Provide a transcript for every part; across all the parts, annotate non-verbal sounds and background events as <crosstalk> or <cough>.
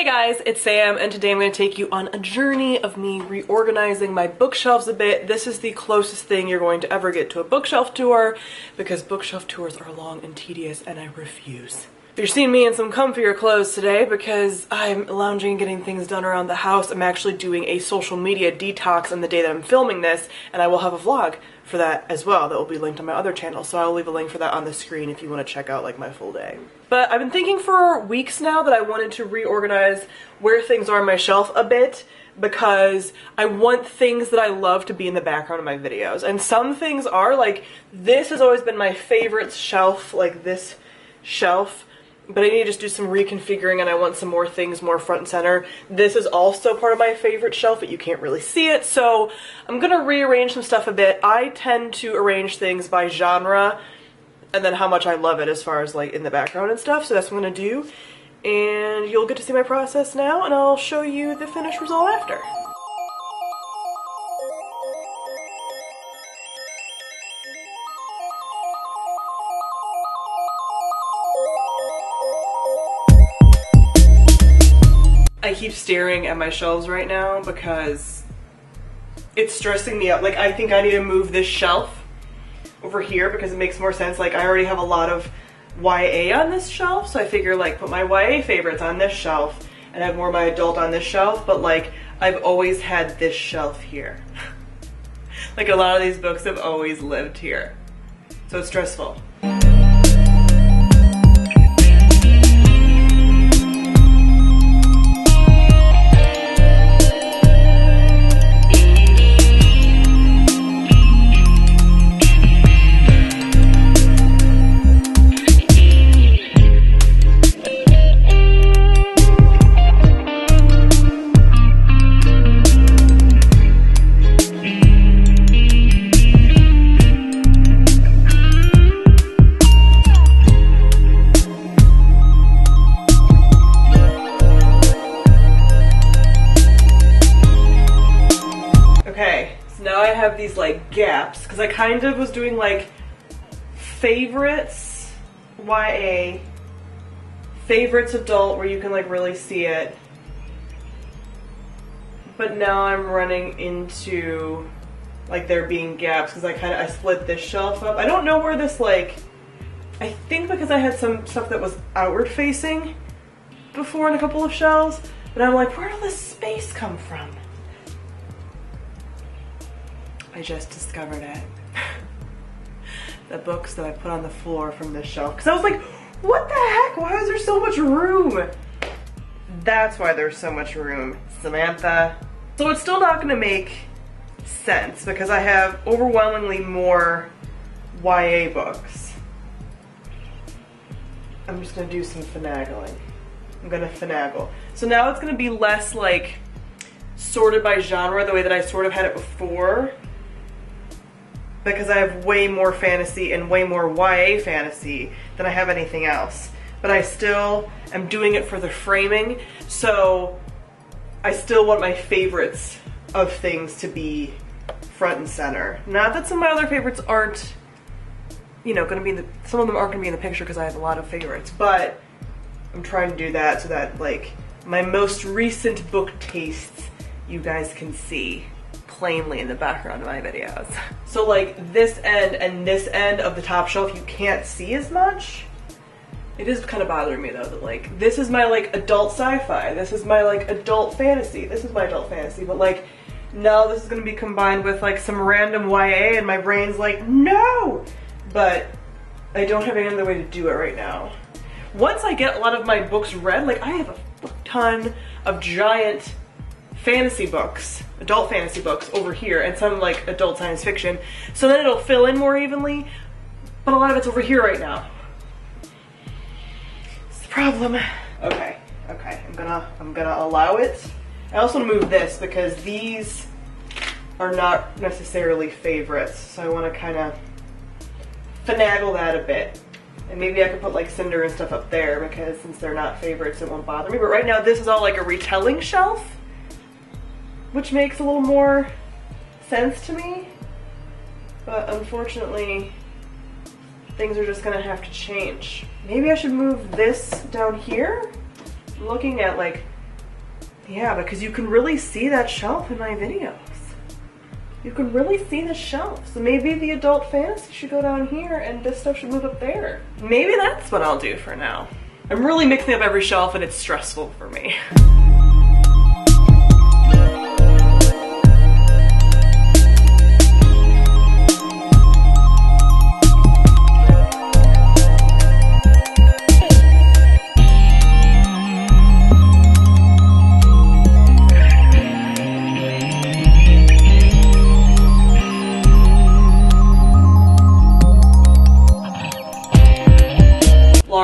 Hey guys, it's Sam and today I'm going to take you on a journey of me reorganizing my bookshelves a bit. This is the closest thing you're going to ever get to a bookshelf tour because bookshelf tours are long and tedious and I refuse. You're seeing me in some comfier clothes today because I'm lounging and getting things done around the house. I'm actually doing a social media detox on the day that I'm filming this and I will have a vlog for that as well that will be linked on my other channel so I'll leave a link for that on the screen if you want to check out like my full day. But I've been thinking for weeks now that I wanted to reorganize where things are on my shelf a bit because I want things that I love to be in the background of my videos. And some things are like, this has always been my favorite shelf, like this shelf but I need to just do some reconfiguring and I want some more things more front and center. This is also part of my favorite shelf, but you can't really see it, so I'm gonna rearrange some stuff a bit. I tend to arrange things by genre and then how much I love it as far as like in the background and stuff, so that's what I'm gonna do. And you'll get to see my process now and I'll show you the finished result after. Keep staring at my shelves right now because it's stressing me out. Like, I think I need to move this shelf over here because it makes more sense. Like, I already have a lot of YA on this shelf, so I figure, like, put my YA favorites on this shelf and have more of my adult on this shelf, but, like, I've always had this shelf here. <laughs> like, a lot of these books have always lived here. So it's stressful. Have these like gaps because I kind of was doing like favorites YA, favorites adult where you can like really see it. But now I'm running into like there being gaps because I kind of I split this shelf up. I don't know where this like I think because I had some stuff that was outward facing before in a couple of shelves, but I'm like, where did this space come from? I just discovered it. <laughs> the books that I put on the floor from this shelf. Because I was like, what the heck? Why is there so much room? That's why there's so much room, Samantha. So it's still not gonna make sense because I have overwhelmingly more YA books. I'm just gonna do some finagling. I'm gonna finagle. So now it's gonna be less like sorted by genre the way that I sort of had it before because I have way more fantasy and way more YA fantasy than I have anything else. But I still am doing it for the framing, so I still want my favorites of things to be front and center. Not that some of my other favorites aren't, you know, gonna be in the, some of them aren't gonna be in the picture because I have a lot of favorites, but I'm trying to do that so that like my most recent book tastes you guys can see plainly in the background of my videos. So like this end and this end of the top shelf you can't see as much. It is kind of bothering me though that like this is my like adult sci-fi, this is my like adult fantasy, this is my adult fantasy, but like now this is gonna be combined with like some random YA and my brain's like no! But I don't have any other way to do it right now. Once I get a lot of my books read, like I have a ton of giant fantasy books, adult fantasy books over here, and some like adult science fiction. So then it'll fill in more evenly, but a lot of it's over here right now. It's the problem. Okay, okay, I'm gonna, I'm gonna allow it. I also want to move this because these are not necessarily favorites, so I want to kind of finagle that a bit. And maybe I could put like Cinder and stuff up there because since they're not favorites, it won't bother me. But right now, this is all like a retelling shelf which makes a little more sense to me. But unfortunately, things are just gonna have to change. Maybe I should move this down here? Looking at like Yeah, because you can really see that shelf in my videos. You can really see the shelf. So maybe the adult fantasy should go down here and this stuff should move up there. Maybe that's what I'll do for now. I'm really mixing up every shelf and it's stressful for me. <laughs>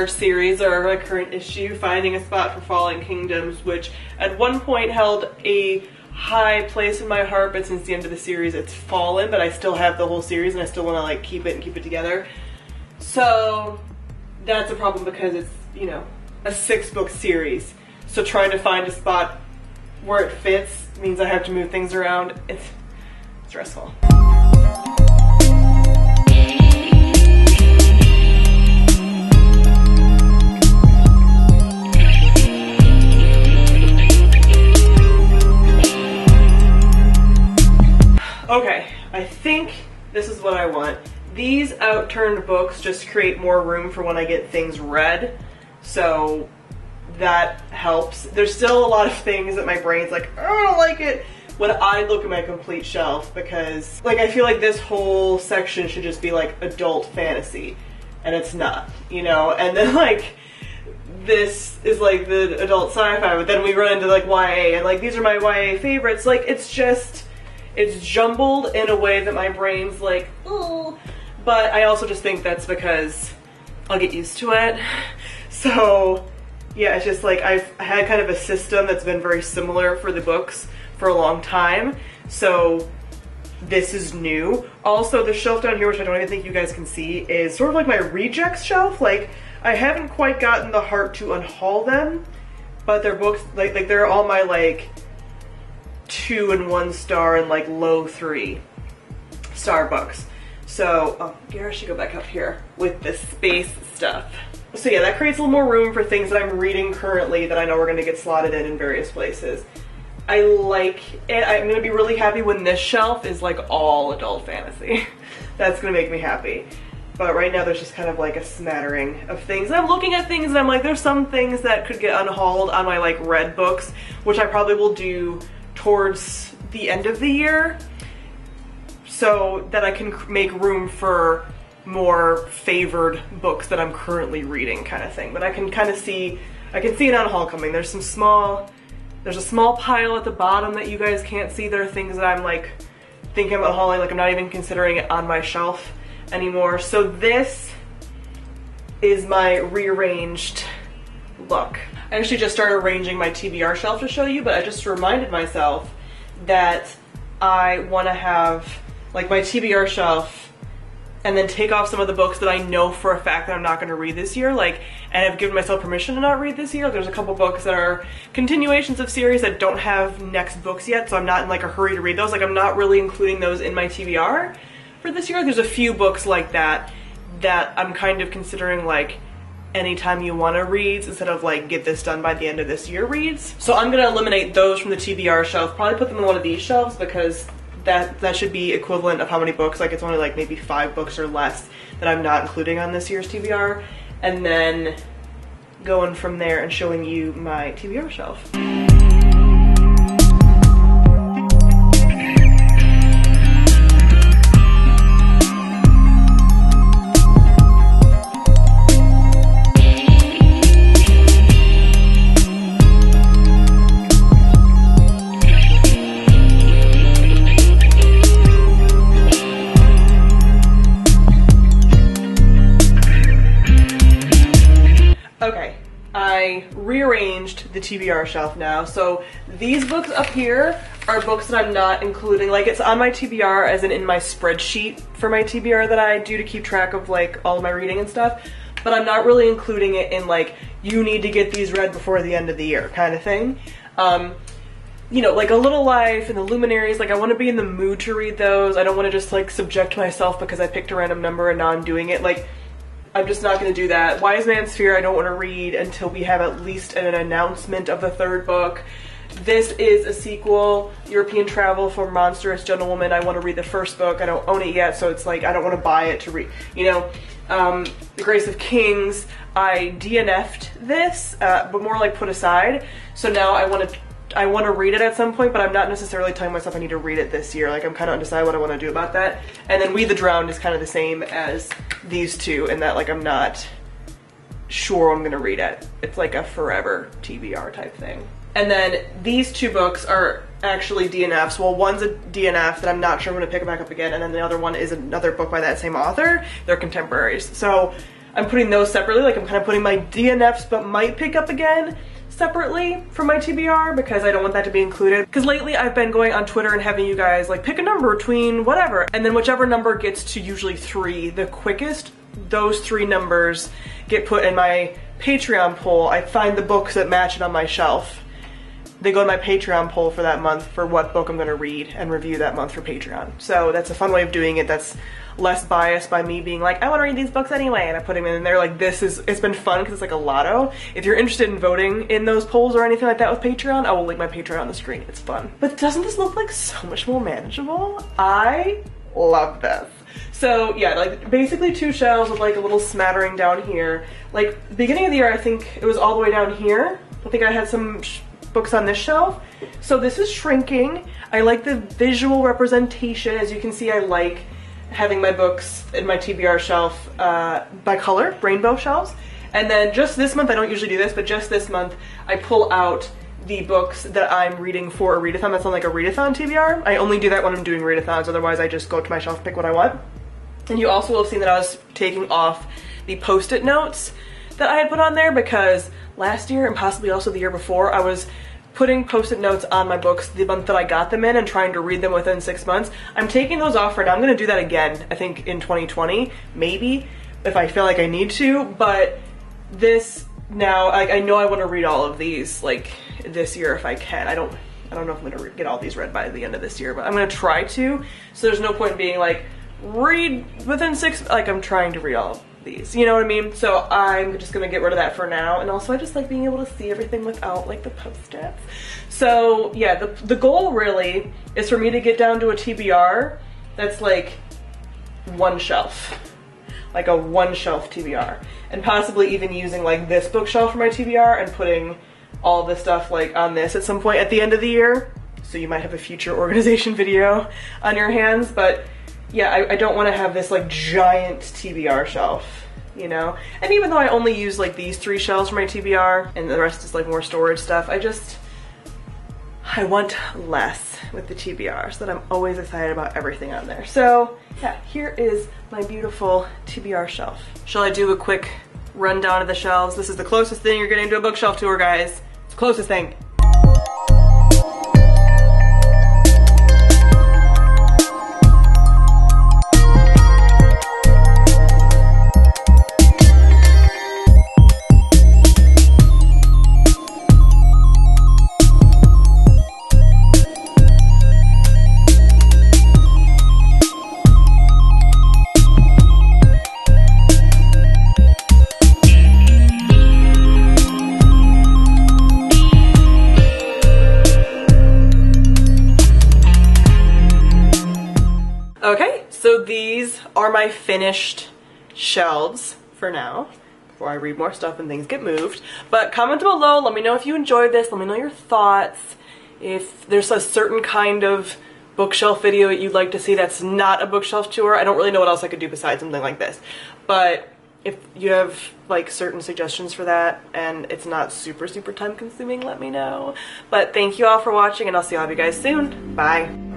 large series or a current issue, Finding a Spot for Falling Kingdoms, which at one point held a high place in my heart, but since the end of the series it's fallen, but I still have the whole series and I still want to like keep it and keep it together. So that's a problem because it's, you know, a six book series. So trying to find a spot where it fits means I have to move things around. It's stressful. Okay, I think this is what I want. These outturned books just create more room for when I get things read, so that helps. There's still a lot of things that my brain's like, oh, I don't like it when I look at my complete shelf because like I feel like this whole section should just be like adult fantasy and it's not, you know? And then <laughs> like this is like the adult sci-fi, but then we run into like YA and like these are my YA favorites. Like it's just it's jumbled in a way that my brain's like, oh. But I also just think that's because I'll get used to it. <laughs> So yeah, it's just like I've had kind of a system that's been very similar for the books for a long time. So this is new. Also, the shelf down here, which I don't even think you guys can see, is sort of like my rejects shelf. Like, I haven't quite gotten the heart to unhaul them, but they're books, like, like they're all my, like, two and one star and like low three star books. So, oh, Garrett should go back up here with the space stuff. So yeah, that creates a little more room for things that I'm reading currently that I know we're gonna get slotted in in various places. I like it. I'm gonna be really happy when this shelf is like all adult fantasy. <laughs> That's gonna make me happy. But right now there's just kind of like a smattering of things. And I'm looking at things and I'm like, there's some things that could get unhauled on my like read books, which I probably will do towards the end of the year so that I can make room for more favored books that I'm currently reading kind of thing. But I can kind of see, I can see an unhaul coming. There's some small, there's a small pile at the bottom that you guys can't see. There are things that I'm like thinking about hauling, like I'm not even considering it on my shelf anymore. So this is my rearranged look. I actually just started arranging my TBR shelf to show you, but I just reminded myself that I want to have like my TBR shelf and then take off some of the books that I know for a fact that I'm not going to read this year, like, and I've given myself permission to not read this year. There's a couple books that are continuations of series that don't have next books yet, so I'm not in like a hurry to read those. Like, I'm not really including those in my TBR for this year. There's a few books like that that I'm kind of considering like anytime you want to reads instead of like get this done by the end of this year reads. So I'm going to eliminate those from the TBR shelf, probably put them in one of these shelves because that that should be equivalent of how many books, like it's only like maybe five books or less that I'm not including on this year's TBR. And then going from there and showing you my TBR shelf. The TBR shelf now. So these books up here are books that I'm not including. Like it's on my TBR as in in my spreadsheet for my TBR that I do to keep track of like all of my reading and stuff. But I'm not really including it in like, you need to get these read before the end of the year kind of thing. Um, you know, like A Little Life and The Luminaries, like I want to be in the mood to read those. I don't want to just like subject myself because I picked a random number and now I'm doing it. Like I'm just not going to do that. Wise Man's Fear I don't want to read until we have at least an announcement of the third book. This is a sequel, European Travel for Monstrous Gentlewoman. I want to read the first book. I don't own it yet, so it's like I don't want to buy it to read. You know, um, The Grace of Kings. I DNF'd this, uh, but more like put aside. So now I want to I want to read it at some point, but I'm not necessarily telling myself I need to read it this year. Like I'm kind of undecided what I want to do about that. And then We the Drowned is kind of the same as these two in that like I'm not sure I'm gonna read it. It's like a forever TBR type thing. And then these two books are actually DNFs. Well, one's a DNF that I'm not sure I'm gonna pick back up again, and then the other one is another book by that same author. They're contemporaries. So I'm putting those separately. Like I'm kind of putting my DNFs but might pick up again separately from my TBR because I don't want that to be included. Because lately I've been going on Twitter and having you guys like pick a number between whatever. And then whichever number gets to usually three, the quickest, those three numbers get put in my Patreon poll. I find the books that match it on my shelf. They go to my Patreon poll for that month for what book I'm going to read and review that month for Patreon. So that's a fun way of doing it. That's less biased by me being like, I want to read these books anyway, and I put them in there. Like this is, it's been fun because it's like a lotto. If you're interested in voting in those polls or anything like that with Patreon, I will link my Patreon on the screen. It's fun. But doesn't this look like so much more manageable? I love this. So yeah, like basically two shelves with like a little smattering down here. Like beginning of the year, I think it was all the way down here. I think I had some books on this shelf. So this is shrinking. I like the visual representation. As you can see, I like having my books in my TBR shelf uh, by color, rainbow shelves. And then just this month, I don't usually do this, but just this month, I pull out the books that I'm reading for a readathon. That's on like a readathon TBR. I only do that when I'm doing readathons, otherwise I just go to my shelf, pick what I want. And you also will have seen that I was taking off the post-it notes that I had put on there because last year and possibly also the year before, I was putting post-it notes on my books the month that I got them in and trying to read them within six months. I'm taking those off right now. I'm gonna do that again, I think in 2020, maybe, if I feel like I need to, but this now, I, I know I wanna read all of these, like, this year if I can. I don't, I don't know if I'm gonna get all these read by the end of this year, but I'm gonna try to, so there's no point in being like, read within six, like I'm trying to read all these, you know what I mean? So I'm just gonna get rid of that for now. And also I just like being able to see everything without like the post-its. So yeah, the, the goal really is for me to get down to a TBR that's like one shelf, like a one shelf TBR. And possibly even using like this bookshelf for my TBR and putting all the stuff like on this at some point at the end of the year. So you might have a future organization <laughs> video on your hands, but yeah, I, I don't want to have this like giant TBR shelf, you know? And even though I only use like these three shelves for my TBR and the rest is like more storage stuff, I just, I want less with the TBR so that I'm always excited about everything on there. So yeah, here is my beautiful TBR shelf. Shall I do a quick rundown of the shelves? This is the closest thing you're getting to a bookshelf tour, guys. It's the closest thing. Are my finished shelves for now before I read more stuff and things get moved. But comment below, let me know if you enjoyed this, let me know your thoughts. If there's a certain kind of bookshelf video that you'd like to see that's not a bookshelf tour, I don't really know what else I could do besides something like this. But if you have like certain suggestions for that and it's not super super time consuming, let me know. But thank you all for watching and I'll see all of you guys soon. Bye.